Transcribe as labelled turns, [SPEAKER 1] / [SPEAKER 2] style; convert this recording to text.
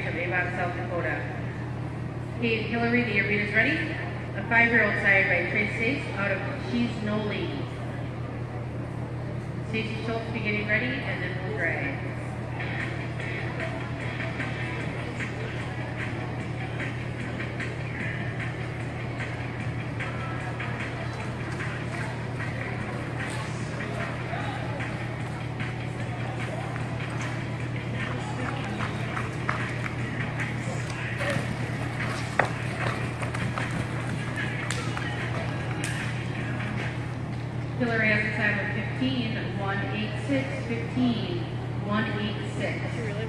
[SPEAKER 1] Outreach of Avon, South Dakota. Okay, Hilary, the arena's ready. A five-year-old sired by Trace Stace out of She's Noli. Stacy Schultz be getting ready, and then we'll drag. Hilary has a time of 15, 186, 15, 186.